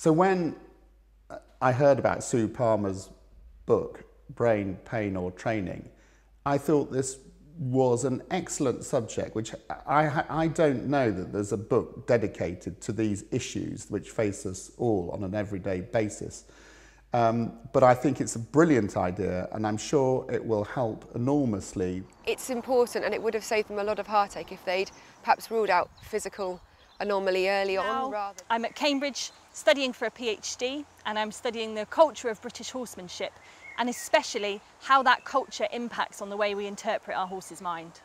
So when I heard about Sue Palmer's book, Brain, Pain or Training, I thought this was an excellent subject, which I, I don't know that there's a book dedicated to these issues which face us all on an everyday basis. Um, but I think it's a brilliant idea and I'm sure it will help enormously. It's important and it would have saved them a lot of heartache if they'd perhaps ruled out physical anomaly early now, on. Rather. I'm at Cambridge studying for a PhD and I'm studying the culture of British horsemanship and especially how that culture impacts on the way we interpret our horse's mind.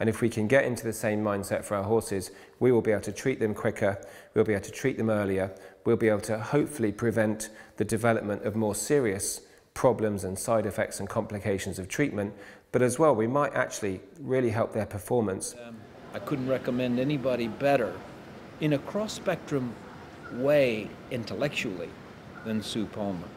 And if we can get into the same mindset for our horses, we will be able to treat them quicker, we'll be able to treat them earlier, we'll be able to hopefully prevent the development of more serious problems and side effects and complications of treatment, but as well, we might actually really help their performance. Um, I couldn't recommend anybody better in a cross spectrum way intellectually than Sue Palmer.